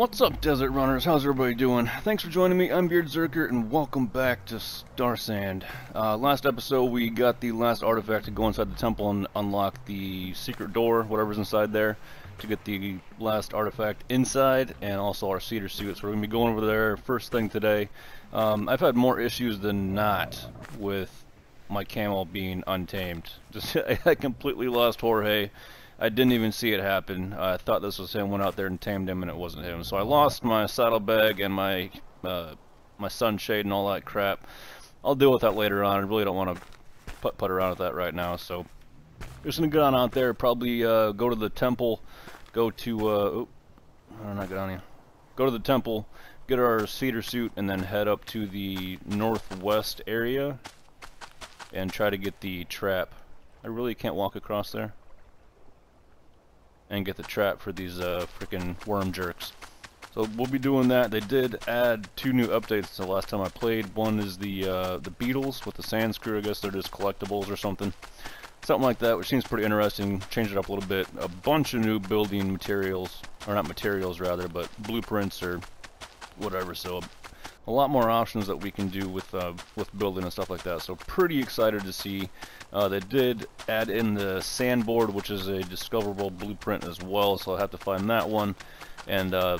What's up, Desert Runners? How's everybody doing? Thanks for joining me. I'm Beardzerker, and welcome back to Starsand. Uh, last episode, we got the last artifact to go inside the temple and unlock the secret door, whatever's inside there, to get the last artifact inside, and also our seeder suit. So we're going to be going over there first thing today. Um, I've had more issues than not with my camel being untamed. Just I completely lost Jorge. I didn't even see it happen. I thought this was him, went out there and tamed him, and it wasn't him. So I lost my saddlebag and my uh, my sunshade and all that crap. I'll deal with that later on. I really don't want to put put around with that right now. So just gonna get on out there. Probably uh, go to the temple. Go to uh, I'm not know, get on here. Go to the temple, get our seeder suit, and then head up to the northwest area and try to get the trap. I really can't walk across there and get the trap for these uh, freaking worm jerks. So we'll be doing that. They did add two new updates the last time I played. One is the uh, the beetles with the sand screw. I guess they're just collectibles or something. Something like that, which seems pretty interesting. Change it up a little bit. A bunch of new building materials, or not materials rather, but blueprints or whatever. So a lot more options that we can do with uh, with building and stuff like that. So pretty excited to see. Uh, they did add in the sandboard, which is a discoverable blueprint as well. So I'll have to find that one. And uh,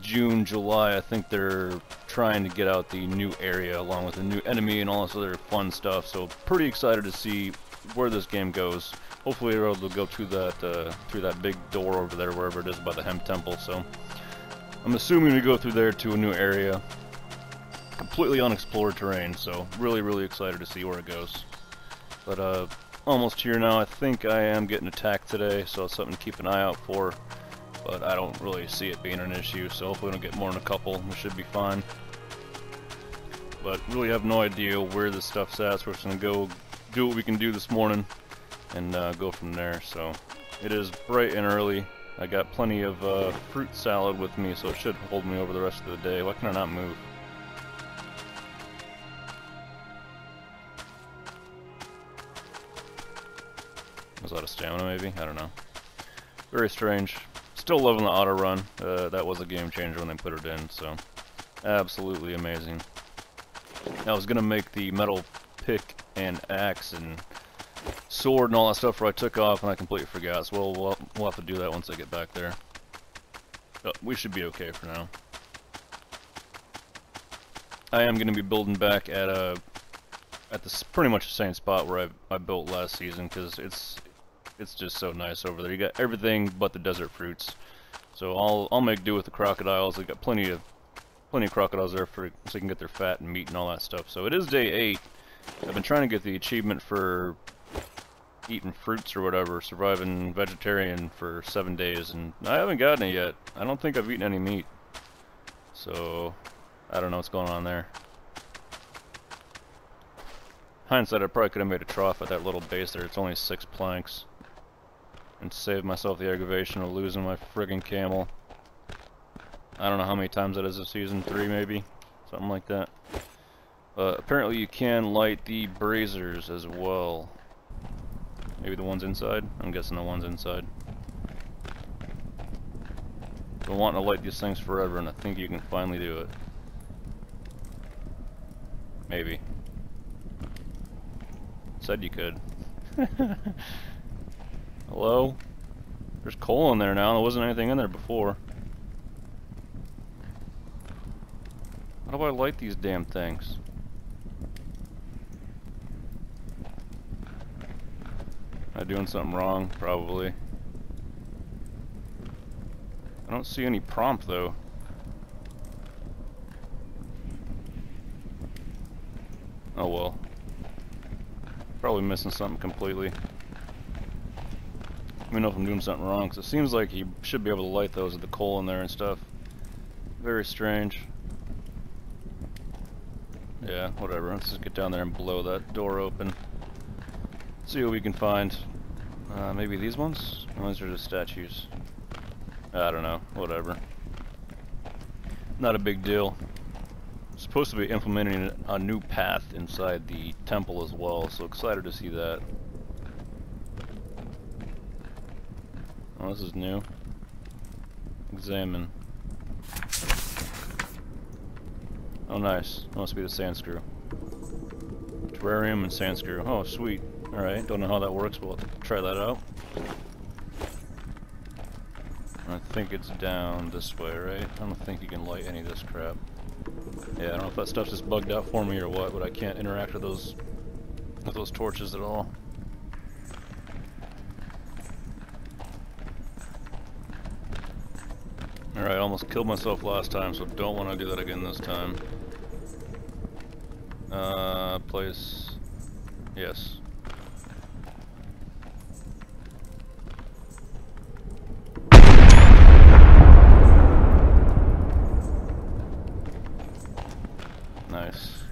June, July, I think they're trying to get out the new area along with the new enemy and all this other fun stuff. So pretty excited to see where this game goes. Hopefully to go through that uh, through that big door over there, wherever it is by the Hem Temple. So. I'm assuming we go through there to a new area. Completely unexplored terrain, so really, really excited to see where it goes. But, uh, almost here now. I think I am getting attacked today, so it's something to keep an eye out for. But I don't really see it being an issue, so hopefully we don't get more than a couple. We should be fine. But really have no idea where this stuff's at, so we're just going to go do what we can do this morning and uh, go from there. So it is bright and early. I got plenty of uh, fruit salad with me, so it should hold me over the rest of the day. Why can I not move? Was that a stamina, maybe? I don't know. Very strange. Still loving the auto run. Uh, that was a game changer when they put it in, so absolutely amazing. I was gonna make the metal pick and axe and sword and all that stuff where I took off and I completely forgot. So we'll, we'll, we'll have to do that once I get back there. But we should be okay for now. I am going to be building back at a at the pretty much the same spot where I I built last season because it's it's just so nice over there. You got everything but the desert fruits. So I'll I'll make do with the crocodiles. I got plenty of plenty of crocodiles there for so you can get their fat and meat and all that stuff. So it is day eight. I've been trying to get the achievement for eating fruits or whatever, surviving vegetarian for seven days, and I haven't gotten it yet. I don't think I've eaten any meat. So, I don't know what's going on there. Hindsight, I probably could have made a trough at that little base there. It's only six planks. And saved myself the aggravation of losing my friggin' camel. I don't know how many times that is this season, three maybe? Something like that. Uh, apparently you can light the braziers as well. Maybe the ones inside? I'm guessing the ones inside. Been wanting to light these things forever, and I think you can finally do it. Maybe. Said you could. Hello? There's coal in there now. There wasn't anything in there before. How do I light these damn things? I doing something wrong? Probably. I don't see any prompt though. Oh well. Probably missing something completely. Let me know if I'm doing something wrong, because it seems like you should be able to light those with the coal in there and stuff. Very strange. Yeah, whatever. Let's just get down there and blow that door open. See what we can find. Uh, maybe these ones? Those are just statues. I don't know, whatever. Not a big deal. Supposed to be implementing a new path inside the temple as well, so excited to see that. Oh, this is new. Examine. Oh, nice. Must be the sand screw. Terrarium and sand screw. Oh, sweet. Alright, don't know how that works, but we'll try that out. I think it's down this way, right? I don't think you can light any of this crap. Yeah, I don't know if that stuff's just bugged out for me or what, but I can't interact with those with those torches at all. Alright, almost killed myself last time, so don't want to do that again this time. Uh, place... Yes. Nice.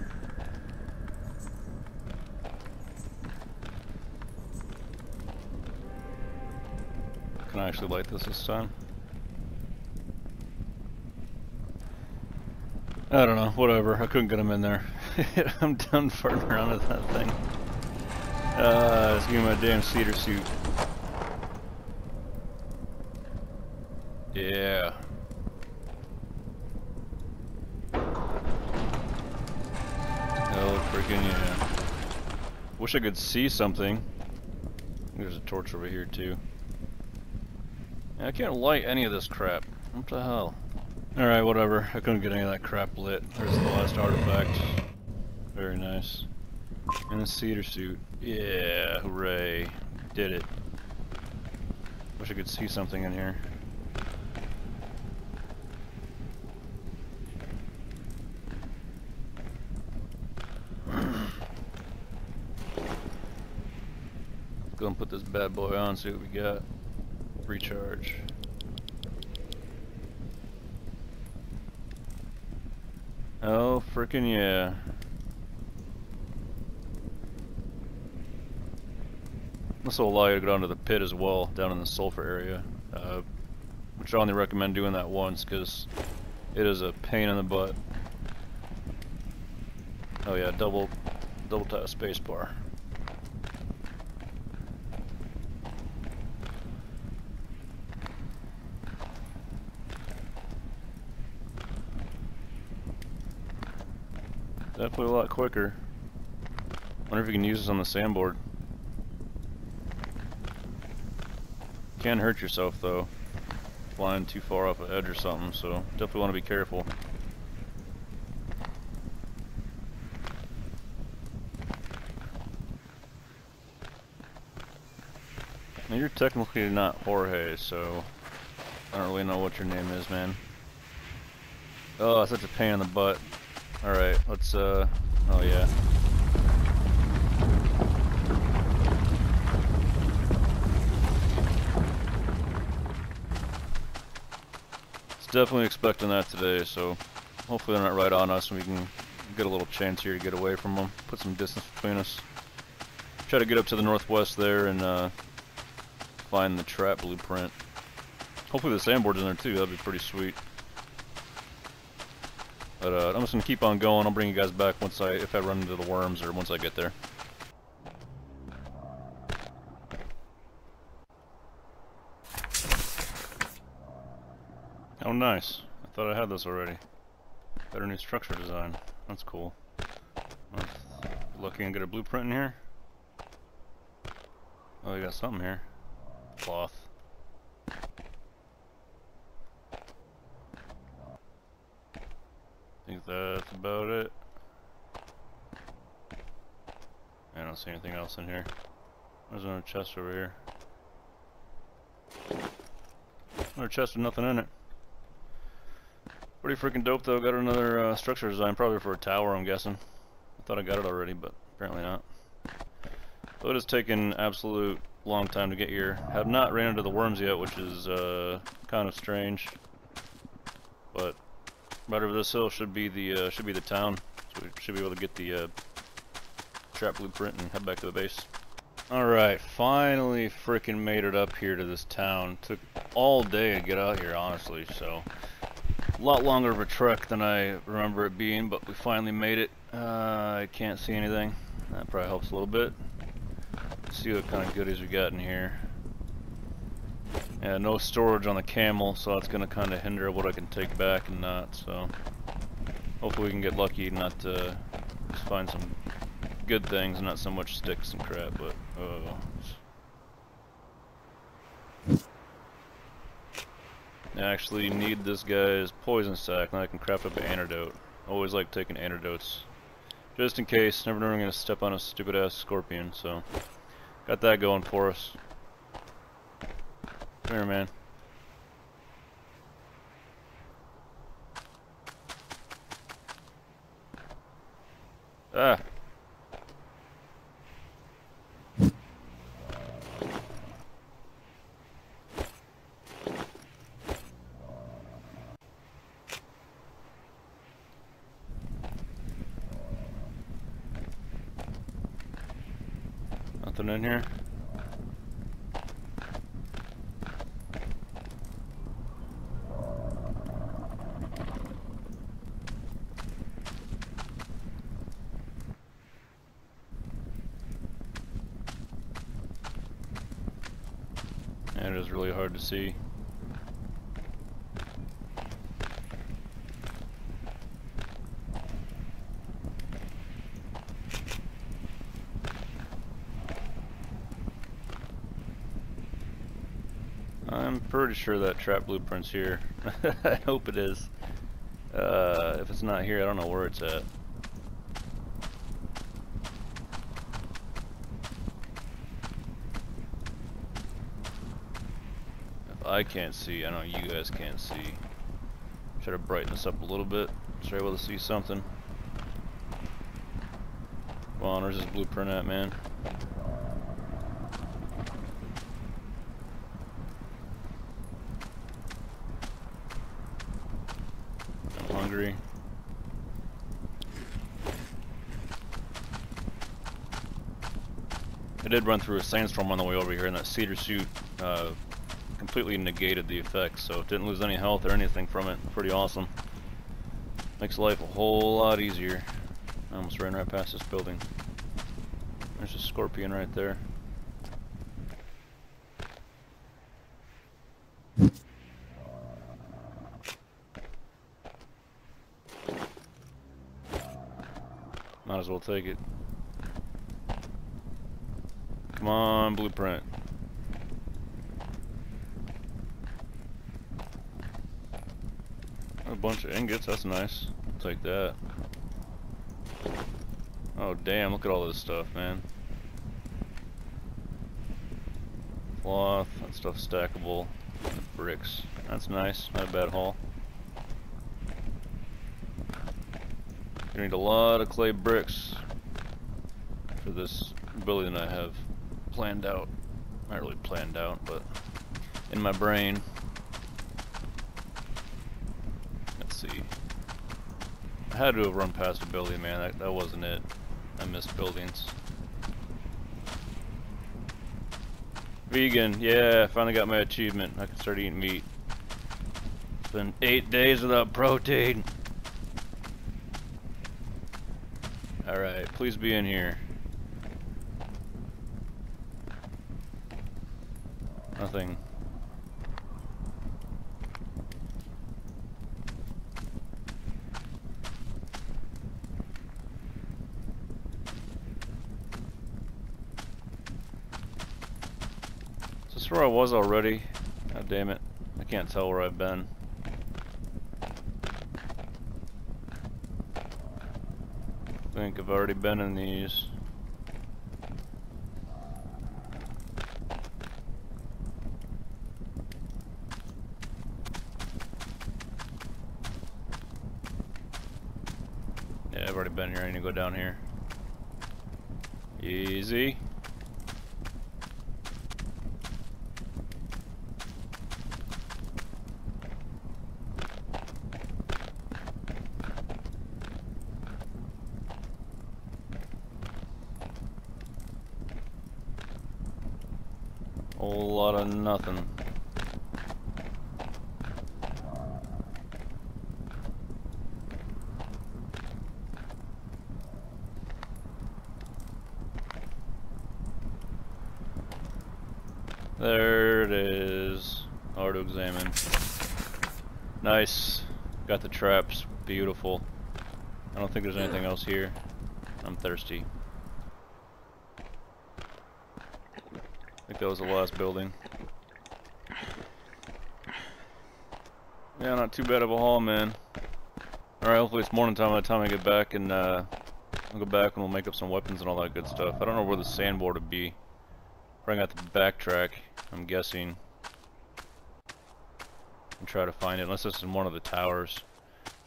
Can I actually light this this time? I don't know, whatever. I couldn't get him in there. I'm done farting around with that thing. Uh, let's give me my damn seeder suit. Yeah. Oh, freaking yeah. Wish I could see something. There's a torch over here too. I can't light any of this crap. What the hell? Alright, whatever. I couldn't get any of that crap lit. There's the last artifact. Very nice. And a seeder suit. Yeah, hooray. Did it. Wish I could see something in here. Go and put this bad boy on, see what we got. Recharge. Oh, frickin' yeah. This will allow you to go down to the pit as well, down in the sulfur area. Uh, which I only recommend doing that once, because it is a pain in the butt. Oh yeah, double, double tap spacebar. A lot quicker. Wonder if you can use this on the sandboard. Can't hurt yourself though, flying too far off an edge or something, so definitely want to be careful. Now you're technically not Jorge, so I don't really know what your name is, man. Oh, such a pain in the butt. Alright, let's, uh, oh yeah. It's definitely expecting that today, so hopefully they're not right on us and we can get a little chance here to get away from them, put some distance between us. Try to get up to the northwest there and, uh, find the trap blueprint. Hopefully the sandboard's in there too, that'd be pretty sweet. But uh, I'm just gonna keep on going. I'll bring you guys back once I, if I run into the worms or once I get there. Oh, nice. I thought I had this already. Better new structure design. That's cool. Lucky and get a blueprint in here. Oh, you got something here. Cloth. think that's about it. I don't see anything else in here. There's another chest over here. Another chest with nothing in it. Pretty freaking dope though. Got another uh, structure design, probably for a tower, I'm guessing. I thought I got it already, but apparently not. So it has taken absolute long time to get here. Have not ran into the worms yet, which is uh, kind of strange. But Right over this hill should be the uh, should be the town, so we should be able to get the uh, trap blueprint and head back to the base. Alright, finally freaking made it up here to this town. Took all day to get out here, honestly, so... A lot longer of a trek than I remember it being, but we finally made it. Uh, I can't see anything. That probably helps a little bit. Let's see what kind of goodies we got in here. Yeah, no storage on the camel, so that's going to kind of hinder what I can take back and not, so... Hopefully we can get lucky not uh, just find some good things, not so much sticks and crap, but oh. I actually need this guy's poison sac, now I can craft up an antidote. Always like taking antidotes. Just in case, never know I'm gonna step on a stupid ass scorpion, so got that going for us. Come here, man. Ah. Nothing in here? And it is really hard to see. I'm pretty sure that trap blueprint's here. I hope it is. Uh, if it's not here, I don't know where it's at. If I can't see, I know you guys can't see. Try to brighten this up a little bit so you're able to see something. On, where's this blueprint at, man? I'm hungry. I did run through a sandstorm on the way over here, in that seeder suit uh, completely negated the effects, so didn't lose any health or anything from it. Pretty awesome. Makes life a whole lot easier. I almost ran right past this building. There's a scorpion right there. Might as well take it. Come on, blueprint. A bunch of ingots, that's nice. I'll take that. Oh damn, look at all this stuff, man. Cloth, that stuff's stackable. Bricks, that's nice, not a bad haul. You need a lot of clay bricks for this building I have planned out. Not really planned out, but in my brain. Let's see. I had to have run past a building, man. That, that wasn't it. I missed buildings. Vegan, yeah, finally got my achievement. I can start eating meat. It's been eight days without protein. Alright, please be in here. Nothing. Is this where I was already? God damn it. I can't tell where I've been. I think I've already been in these. Yeah, I've already been here. I need to go down here. Easy. Whole lot of nothing. There it is. Hard to examine. Nice. Got the traps. Beautiful. I don't think there's anything else here. I'm thirsty. I think that was the last building. Yeah, not too bad of a haul, man. Alright, hopefully it's morning time by the time I get back, and uh, I'll go back and we'll make up some weapons and all that good stuff. I don't know where the sandboard would be. Probably got to backtrack, I'm guessing. And try to find it, unless it's in one of the towers.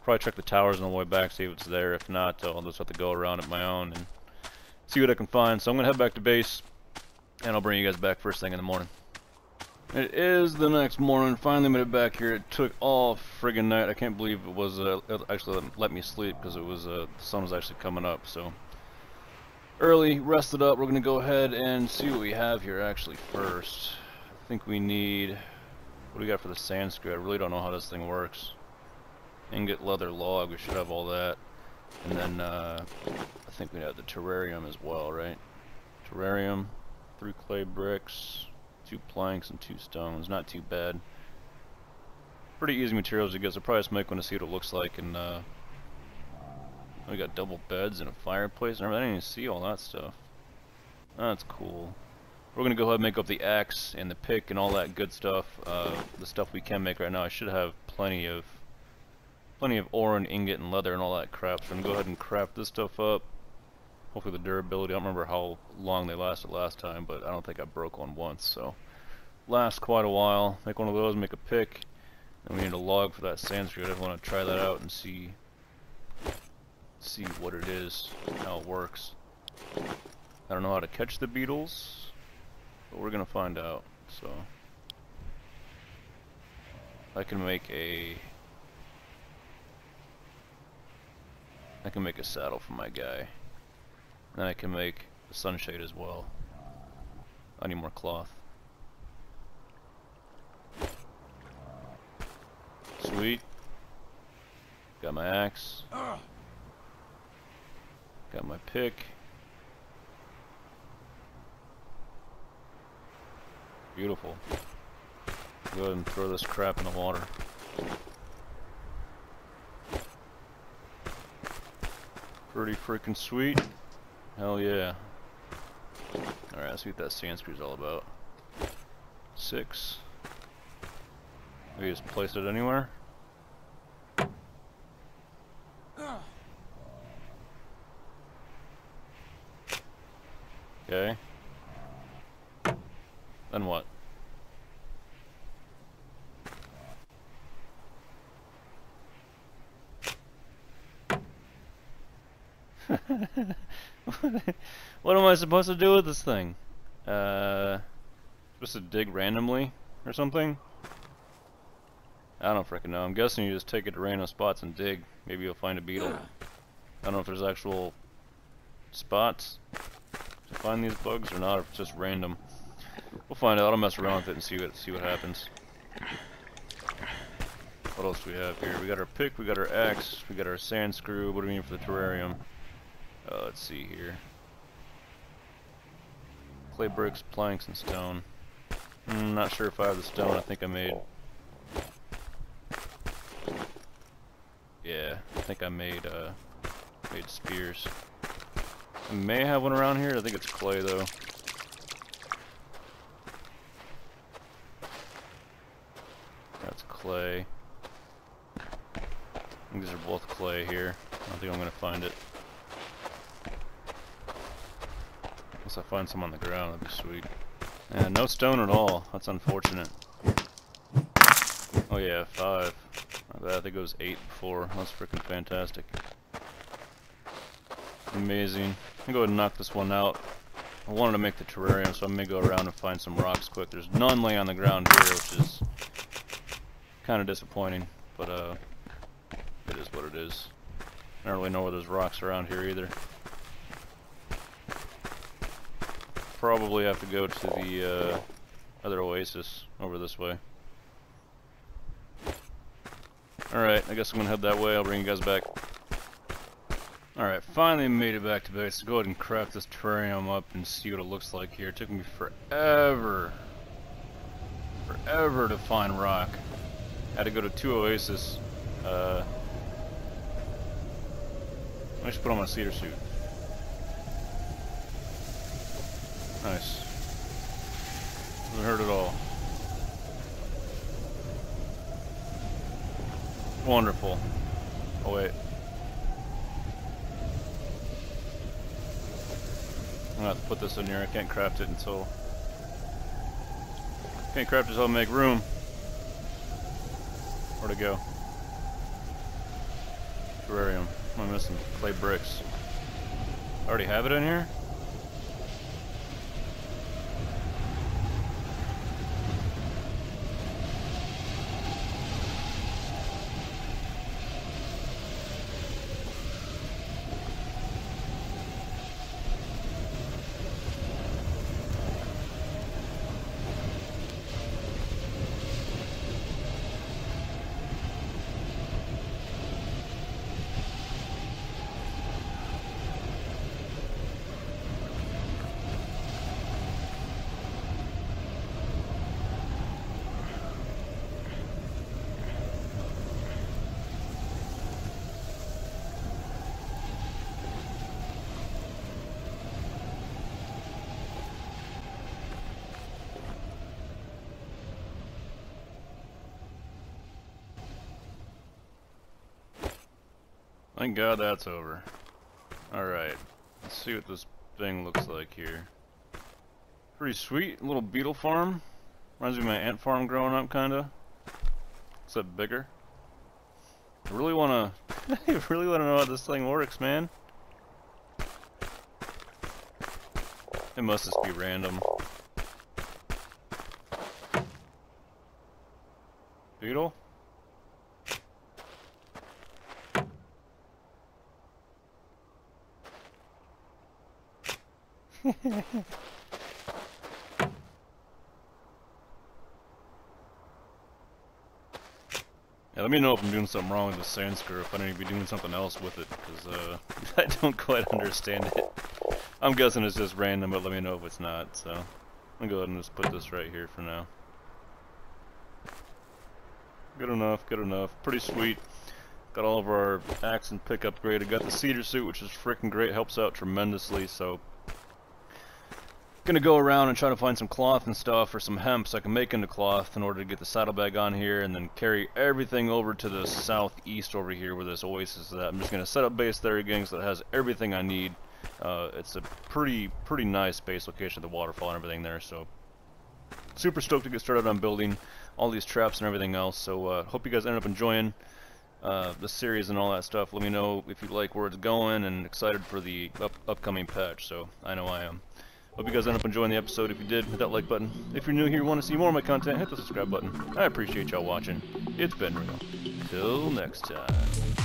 Probably check the towers on the way back, see if it's there. If not, I'll just have to go around it my own and see what I can find. So I'm going to head back to base, and I'll bring you guys back first thing in the morning. It is the next morning. Finally made it back here. It took all friggin' night. I can't believe it was uh, actually let me sleep because it was uh, the sun was actually coming up. So early, rested up. We're gonna go ahead and see what we have here actually first. I think we need what do we got for the sand screw? I really don't know how this thing works. Ingot leather log, we should have all that. And then, uh, I think we have the terrarium as well, right? Terrarium, three clay bricks, two planks, and two stones. Not too bad. Pretty easy materials to get, so probably just make one to see what it looks like. And, uh, we got double beds and a fireplace. I didn't even see all that stuff. That's cool. We're gonna go ahead and make up the axe and the pick and all that good stuff. Uh, the stuff we can make right now. I should have plenty of plenty of ore and ingot and leather and all that crap. So I'm gonna go ahead and craft this stuff up. Hopefully the durability, I don't remember how long they lasted last time, but I don't think I broke one once, so. Last quite a while. Make one of those, make a pick. And we need a log for that sand screw. I want to try that out and see see what it is, how it works. I don't know how to catch the beetles, but we're gonna find out, so. I can make a I can make a saddle for my guy. And I can make a sunshade as well. I need more cloth. Sweet. Got my axe. Got my pick. Beautiful. Go ahead and throw this crap in the water. Pretty freaking sweet. Hell yeah. Alright, let's see what that sand screw's all about. Six. We just place it anywhere. Okay. Then what? I supposed to do with this thing? Uh, supposed to dig randomly or something? I don't freaking know. I'm guessing you just take it to random spots and dig. Maybe you'll find a beetle. I don't know if there's actual spots to find these bugs or not, or if it's just random. We'll find out. I'll mess around with it and see what see what happens. What else do we have here? We got our pick, we got our axe, we got our sand screw. What do we need for the terrarium? Uh, let's see here. Clay bricks, planks, and stone. Mm, not sure if I have the stone. I think I made. Yeah, I think I made uh, made spears. I may have one around here. I think it's clay though. That's clay. these are both clay here. I don't think I'm gonna find it. I find some on the ground, that'd be sweet. Yeah, no stone at all. That's unfortunate. Oh yeah, five. I think it was eight before. That's freaking fantastic. Amazing. I'm gonna go ahead and knock this one out. I wanted to make the terrarium, so I'm gonna go around and find some rocks quick. There's none laying on the ground here, which is kind of disappointing, but uh, it is what it is. I don't really know where there's rocks around here either. Probably have to go to the uh, other oasis over this way. Alright, I guess I'm gonna head that way. I'll bring you guys back. Alright, finally made it back to base. Go ahead and craft this terrarium up and see what it looks like here. It took me forever, forever to find rock. Had to go to two oasis. Uh, I should put on my seeder suit. Nice. Doesn't hurt at all. Wonderful. Oh wait. I'm gonna have to put this in here. I can't craft it until... Can't craft it until I make room. Where to go? Terrarium. Am I missing? Clay bricks. I already have it in here? Thank God that's over. Alright, let's see what this thing looks like here. Pretty sweet, little beetle farm. Reminds me of my ant farm growing up, kinda. Except bigger. I really wanna, I really wanna know how this thing works, man. It must just be random. Beetle? Yeah, let me know if I'm doing something wrong with the sand screw, if I need to be doing something else with it, because uh, I don't quite understand it. I'm guessing it's just random, but let me know if it's not, so... I'm gonna go ahead and just put this right here for now. Good enough, good enough. Pretty sweet. Got all of our axe and pick upgraded. Got the seeder suit, which is freaking great. Helps out tremendously, so Gonna go around and try to find some cloth and stuff or some hemp so I can make into cloth in order to get the saddlebag on here and then carry everything over to the southeast over here where this oasis is at. I'm just gonna set up base there again so it has everything I need. Uh, it's a pretty pretty nice base location, the waterfall and everything there, so super stoked to get started on building all these traps and everything else. So uh, hope you guys end up enjoying uh, the series and all that stuff. Let me know if you like where it's going and excited for the up upcoming patch. So I know I am. Hope you guys end up enjoying the episode. If you did, hit that like button. If you're new here and want to see more of my content, hit the subscribe button. I appreciate y'all watching. It's been real. Till next time.